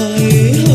Hey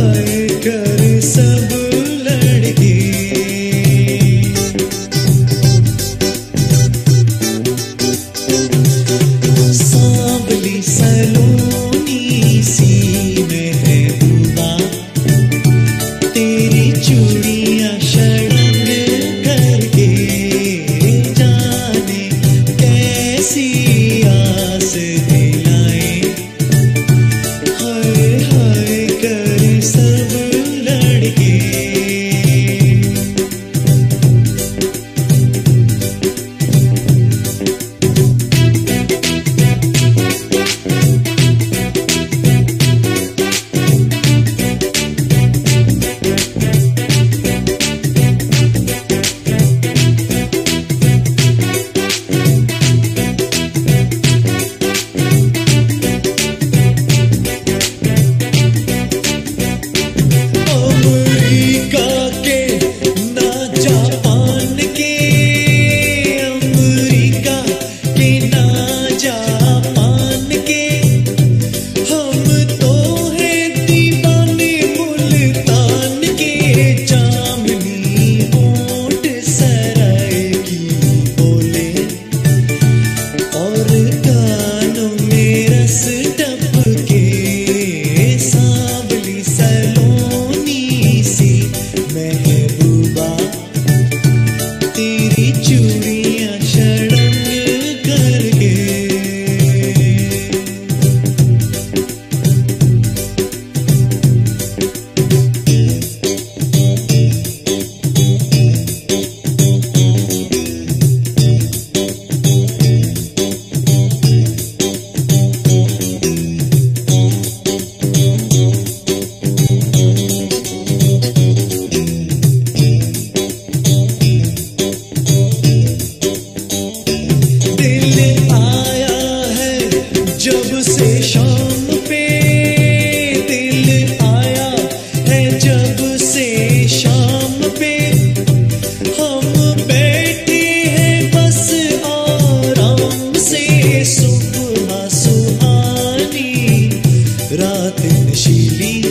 है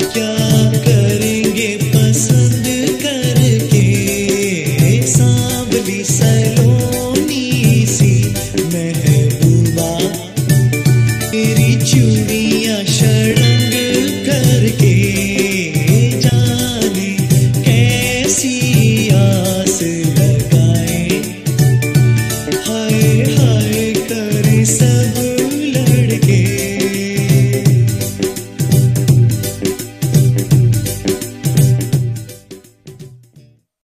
क्या करेंगे पसंद करके? सांवली सल